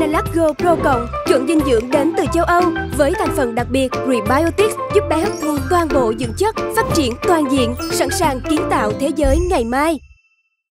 Genelac Go Pro Cộng chuẩn dinh dưỡng đến từ châu Âu với thành phần đặc biệt Rebiotics giúp bé hấp thu toàn bộ dưỡng chất, phát triển toàn diện, sẵn sàng kiến tạo thế giới ngày mai.